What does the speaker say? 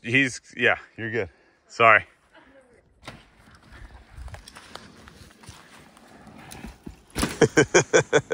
He's, yeah, you're good. Sorry.